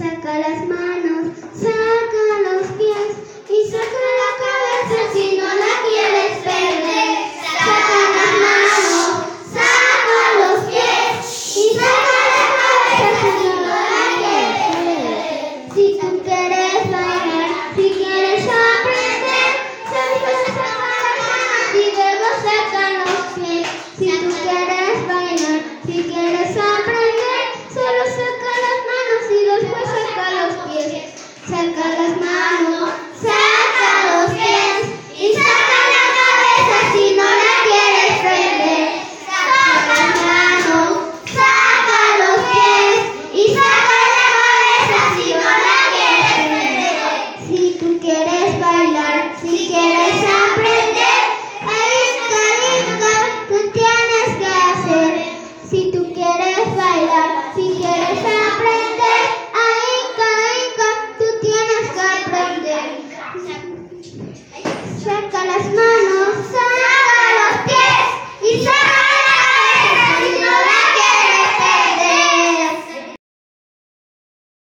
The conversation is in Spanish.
saca las manos, saca los pies y saca la cabeza si no la quieres perder. Saca las manos, saca los pies y saca la cabeza si no la quieres perder. Si tú quieres bailar, si quieres Saca las manos.